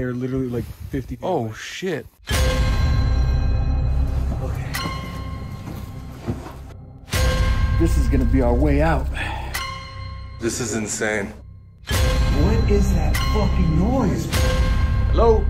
They're literally like 50 feet Oh away. shit. This is gonna be our way out. This is insane. What is that fucking noise? Hello?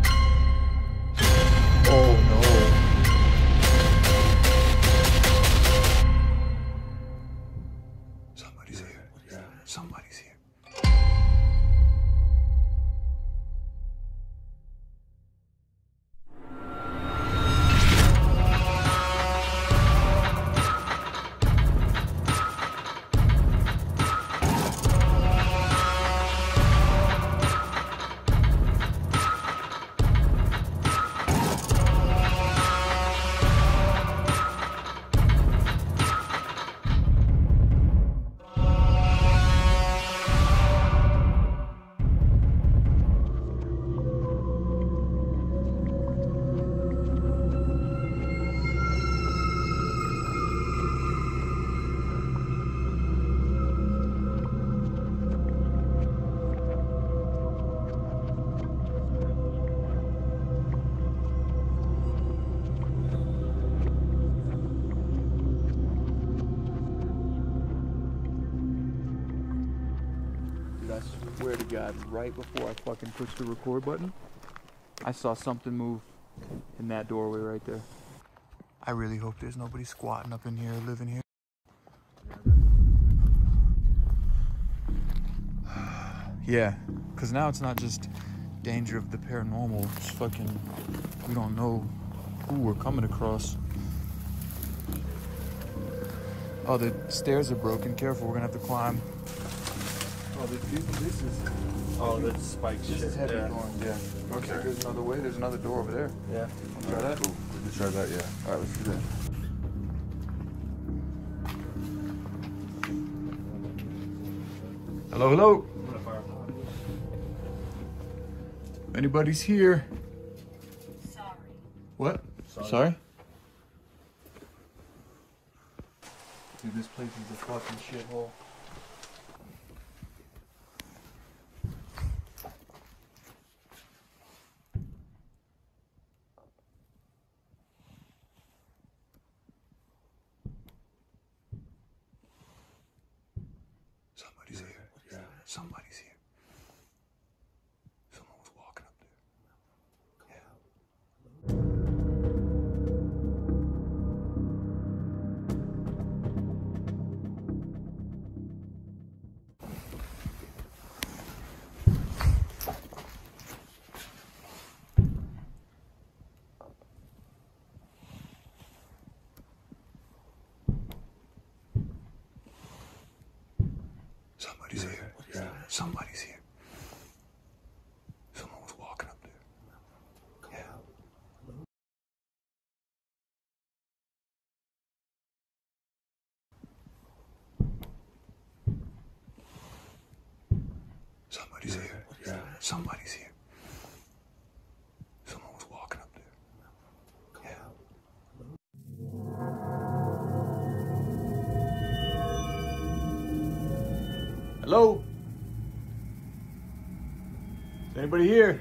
Dude, I swear to God, right before I fucking pushed the record button, I saw something move in that doorway right there. I really hope there's nobody squatting up in here, living here. yeah, because now it's not just danger of the paranormal, it's fucking, we don't know who we're coming across. Oh, the stairs are broken. Careful, we're gonna have to climb. Oh, this, this is Oh, that's spike this is heavy going. Yeah. Looks like there's another way. There's another door over there. Yeah. Wanna try that? Cool. We can try that, yeah. All right, let's do that. Hello, hello. Anybody's here? Sorry. What? Sorry. Dude, this place is a fucking shithole. Somebody's here. Yeah. Somebody's here. Somebody's here. Someone was walking up there. Yeah. Hello? Is anybody here?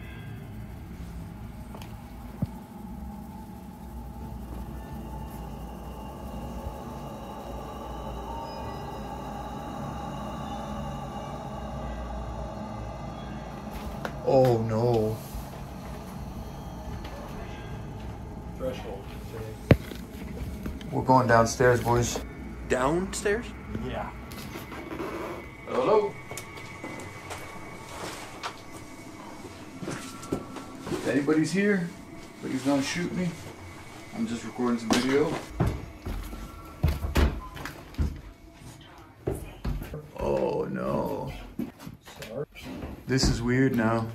Oh no. Threshold. We're going downstairs, boys. Downstairs? Yeah. Hello? If anybody's here, please don't shoot me. I'm just recording some video. Oh no. This is weird now.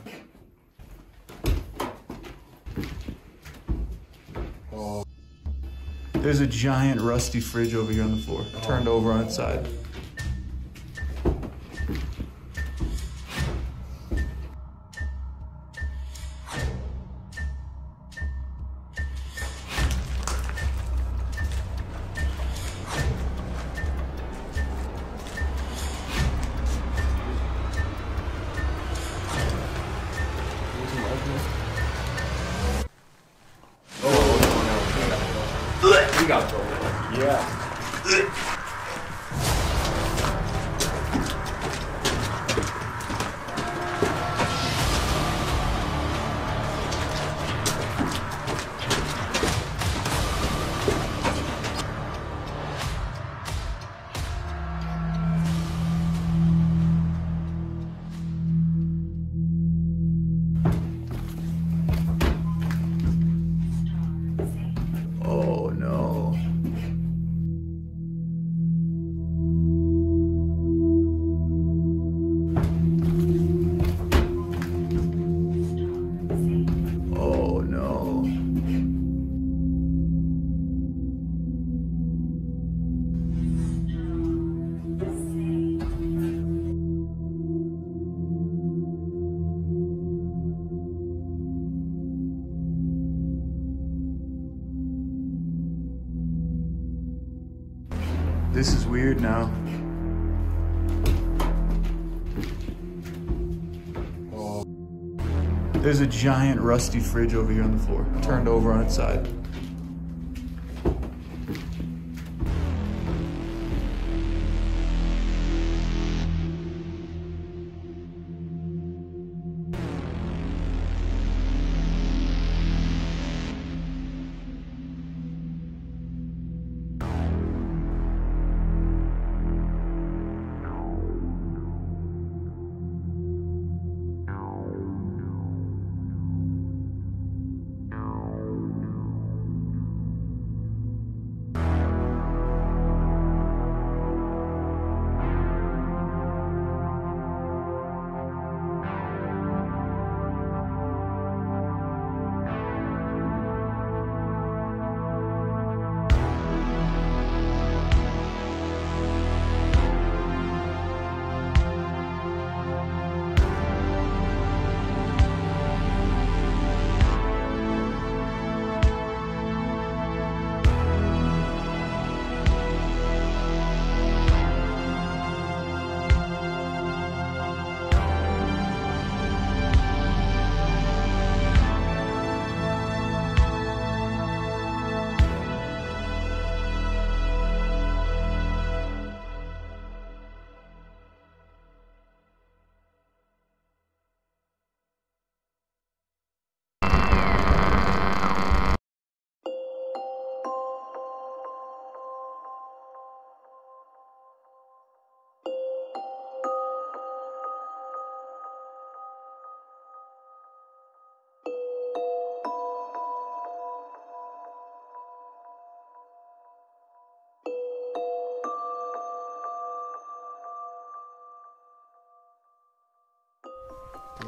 Oh. There's a giant rusty fridge over here on the floor, turned over on its side. got broken. Yeah. There's a giant rusty fridge over here on the floor, turned over on its side.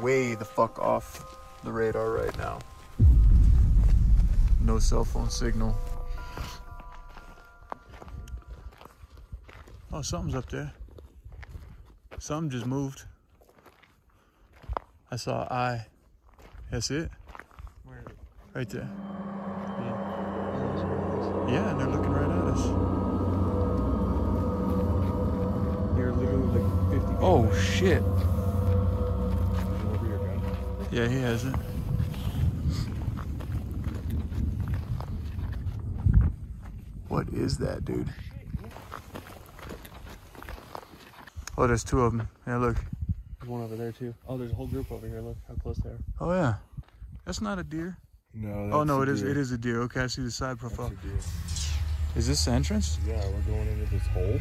Way the fuck off the radar right now. No cell phone signal. Oh, something's up there. Something just moved. I saw an eye. That's it? Where? Right there. Yeah. Yeah, and they're looking right at us. You're literally like 50 Oh away. shit. Over your gun. Yeah, he has it. What is that, dude? Oh, there's two of them. Yeah, look. There's one over there too. Oh, there's a whole group over here. Look how close they are. Oh yeah. That's not a deer. No. oh no, it is. It is a deer. Okay, I see the side profile. Is this the entrance? Yeah, we're going into this hole.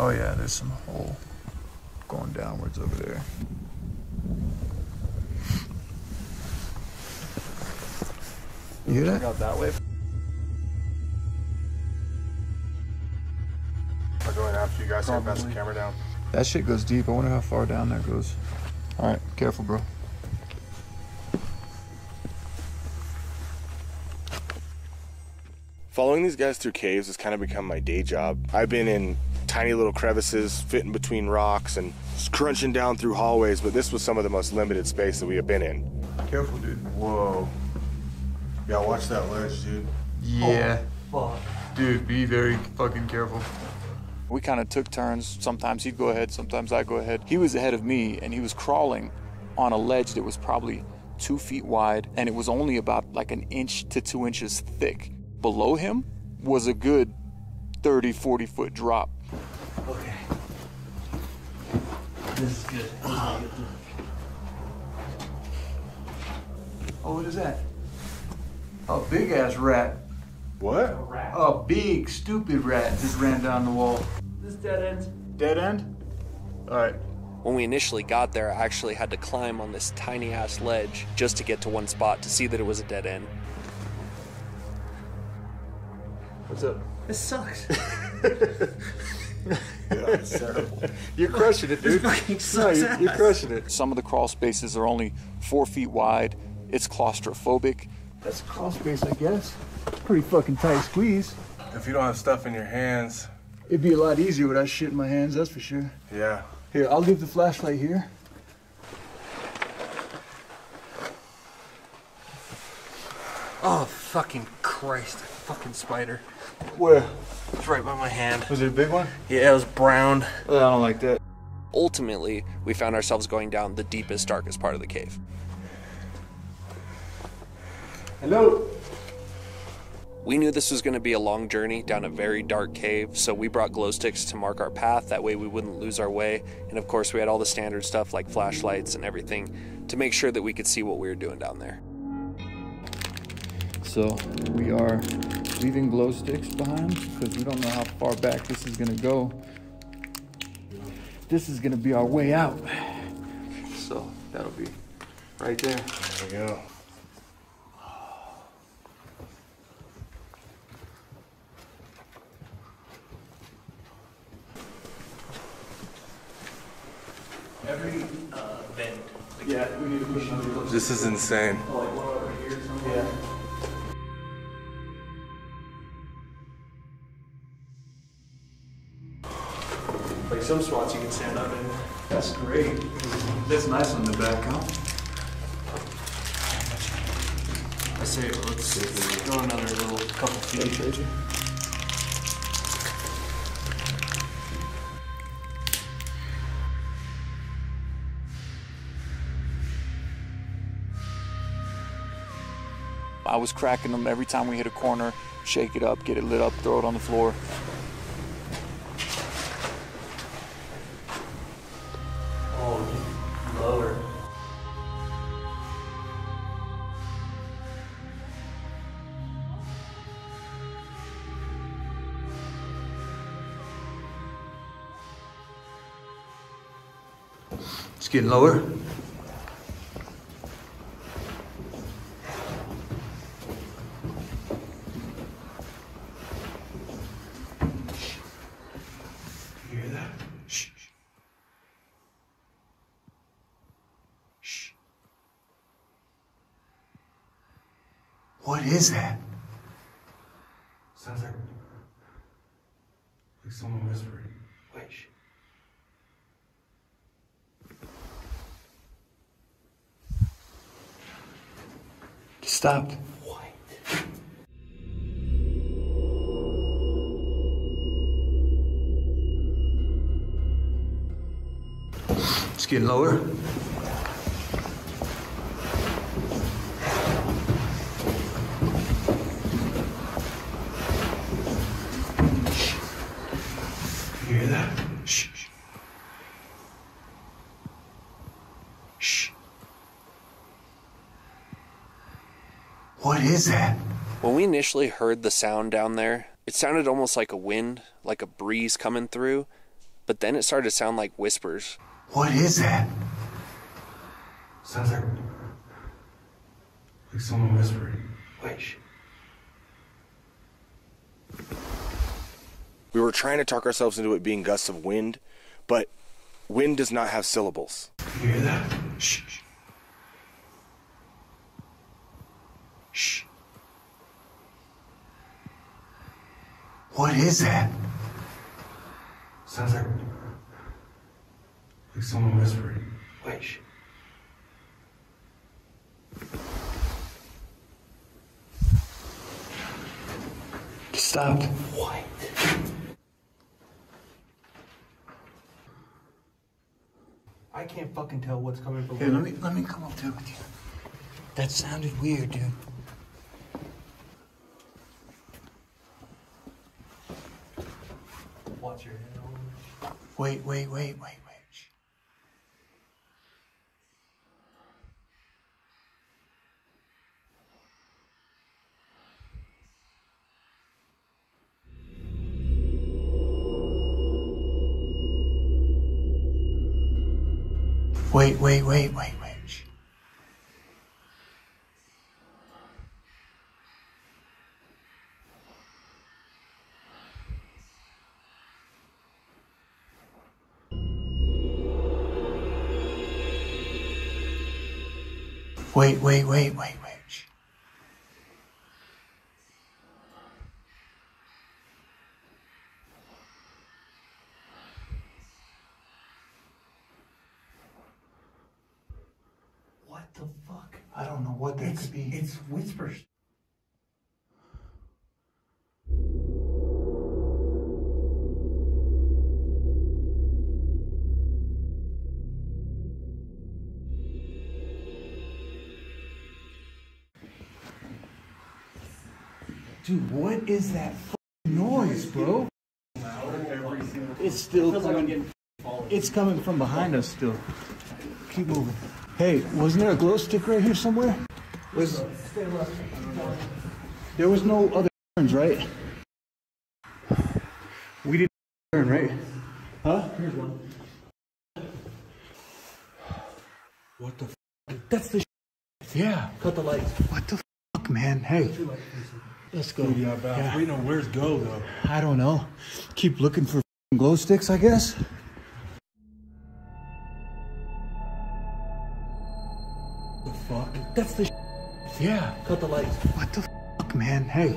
Oh yeah, there's some hole going downwards over there. You hear Check that? out that way. I'm going after you guys. Can I pass the camera down? That shit goes deep. I wonder how far down that goes. All right, careful, bro. Following these guys through caves has kind of become my day job. I've been in tiny little crevices, fitting between rocks, and crunching down through hallways, but this was some of the most limited space that we have been in. Careful, dude. Whoa. Yeah, watch that ledge, dude. Yeah. Fuck. Dude, be very fucking careful. We kind of took turns. Sometimes he'd go ahead, sometimes I'd go ahead. He was ahead of me and he was crawling on a ledge that was probably two feet wide and it was only about like an inch to two inches thick. Below him was a good 30, 40 foot drop. Okay. This is good. Oh, what is that? A big ass rat. What? A, rat. a big, stupid rat just ran down the wall. This dead end. Dead end? All right. When we initially got there, I actually had to climb on this tiny ass ledge just to get to one spot to see that it was a dead end. What's up? This sucks. You're crushing it, dude. fucking no, you're, you're crushing it. Some of the crawl spaces are only four feet wide. It's claustrophobic. That's a crawl space, I guess. Pretty fucking tight squeeze. If you don't have stuff in your hands, It'd be a lot easier without shit in my hands, that's for sure. yeah. Here, I'll leave the flashlight here. Oh, fucking Christ. Fucking spider. Where? It's right by my hand. Was it a big one? Yeah, it was brown. I don't like that. Ultimately, we found ourselves going down the deepest, darkest part of the cave. Hello? We knew this was going to be a long journey down a very dark cave, so we brought glow sticks to mark our path. That way, we wouldn't lose our way. And of course, we had all the standard stuff like flashlights and everything to make sure that we could see what we were doing down there. So we are leaving glow sticks behind because we don't know how far back this is gonna go. This is gonna be our way out. So that'll be right there. There we go. Every uh, bend. Yeah, we need to push another glow This is insane. like one over here or. Yeah. Some spots you can stand up in. That's great. That's nice on the back, huh? I say let's go another little couple feet. I was cracking them every time we hit a corner, shake it up, get it lit up, throw it on the floor. It's getting lower. What is that? Sounds like like someone whispering. Stopped. It's getting lower. You hear that? Shh. shh. Shh. What is that? When we initially heard the sound down there, it sounded almost like a wind, like a breeze coming through, but then it started to sound like whispers. What is that? Sounds like like someone whispering. Wait. shh. We were trying to talk ourselves into it being gusts of wind, but wind does not have syllables. You hear that? Shh. shh. Shh. What is that? Sounds like like someone whispering. Wait. stop. Stopped. What? I can't fucking tell what's coming from. Hey, let me let me come up there with you. That sounded weird, dude. Your head. Wait, wait, wait, wait, wait. Shh. Wait, wait, wait, wait, wait. Wait, wait, wait, wait, wait. What the fuck? I don't know what that It's, could be. it's whispers. Dude, what is that noise, bro? It's still coming. It's coming from behind us still. Keep moving. Hey, wasn't there a glow stick right here somewhere? Was there was no other turns, right? We didn't turn, right? Huh? Here's one. What the? F- That's the. Yeah. Cut the lights. What the fuck, man? Hey, let's go. Yeah, we know where's go though. I don't know. Keep looking for glow sticks, I guess. The fuck? That's the. Yeah. Cut the lights. What the fuck, man? Hey.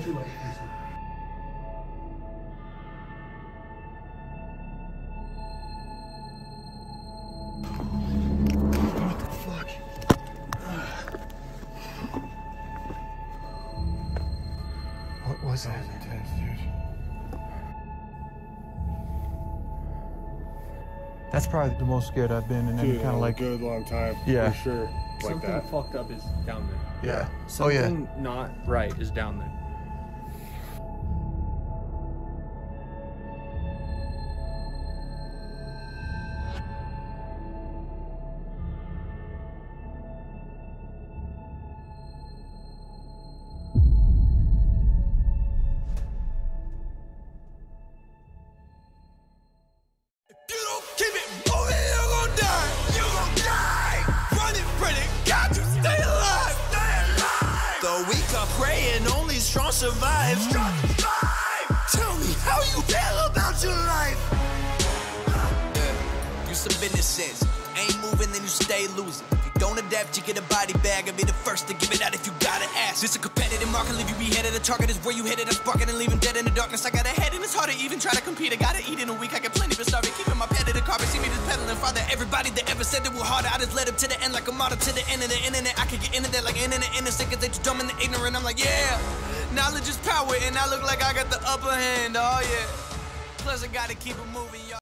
Probably the most scared I've been in any Dude, kind of like. good long time. Yeah. For sure. Like Something that. fucked up is down there. Yeah. Oh Something yeah. not right is down there. Praying, only strong survive. Strong survive. Tell me how you feel about your life. Yeah. You some business sense. Ain't moving, then you stay losing. Don't adapt, you get a body bag. I'll be the first to give it out if you gotta ask. This a competitive market, leave you beheaded. The target is where you headed. I'm sparking and leaving dead in the darkness. I got a head and it's hard to even try to compete. I gotta eat in a week. I get plenty, but starving. Keeping my pet in the carpet. See me just pedaling farther. Everybody that ever said they were harder, I just led up to the end like a model to the end of the internet. I could get into that like in internet innocent, cause they too dumb and the ignorant. I'm like, yeah, knowledge is power, and I look like I got the upper hand. Oh, yeah. Plus, I gotta keep it moving, y'all.